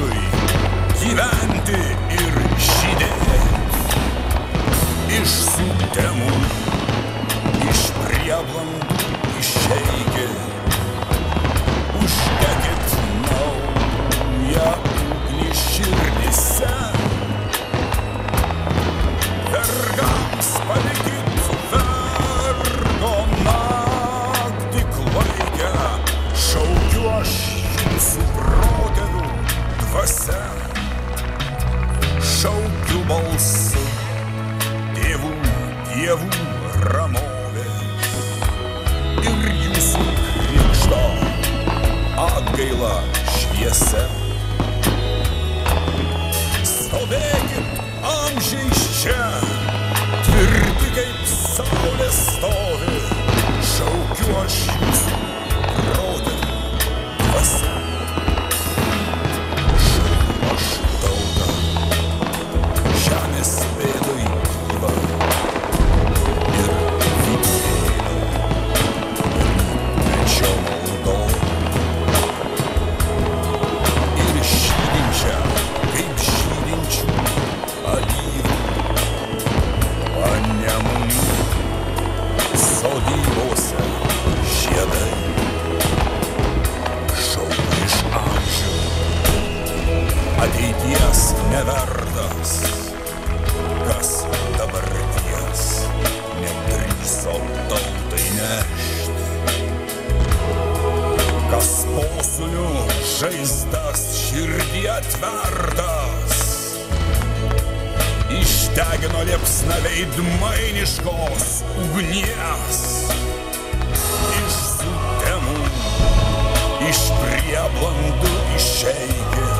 amžiui gyventi ir žydėti iš sutemų, iš prieblandų. tokiu balsu Tėvų, dievų ramovė Ir jūsų krikšto atgaila šviesa Stovėkit amžiais čia Tvirti kaip saulė stovi Šaukiu aš jūs nešt. Kas posūnių žaizdas širdį atvertas, ištegino liepsna veidmainiškos ugnies. Iš sutemų, iš prieblandų išeigės.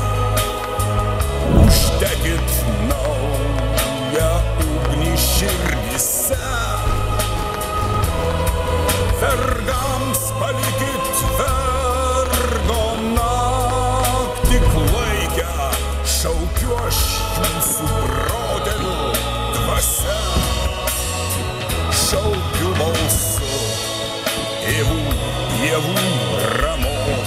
Еву, Еву, Рамо.